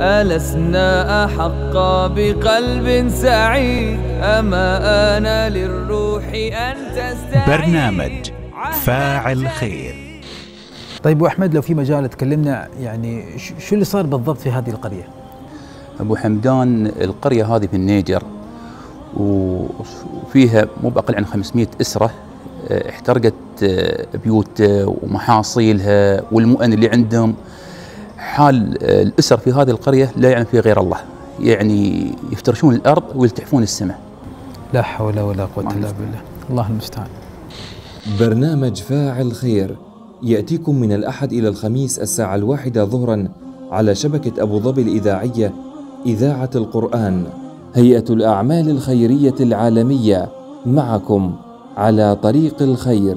ألسنا أحق بقلب سعيد؟ أما آن للروح أن تستعيد؟ برنامج فاعل خير. طيب أبو أحمد لو في مجال تكلمنا يعني ش- شو اللي صار بالضبط في هذه القرية؟ أبو حمدان القرية هذه في النيجر وفيها مو بأقل عن 500 إسرة آه، احترقت آه، بيوتها ومحاصيلها والمؤن اللي عندهم. حال الأسر في هذه القرية لا يعلم فيه غير الله يعني يفترشون الأرض ويلتحفون السماء. لا حول ولا إلا نستطيع. بالله. الله المستعان. برنامج فاعل خير. يأتيكم من الأحد إلى الخميس الساعة الواحدة ظهرا على شبكة أبو ظبي الإذاعية إذاعة القرآن. هيئة الأعمال الخيرية العالمية معكم على طريق الخير.